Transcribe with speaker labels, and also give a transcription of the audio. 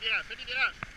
Speaker 1: Felipe, tira,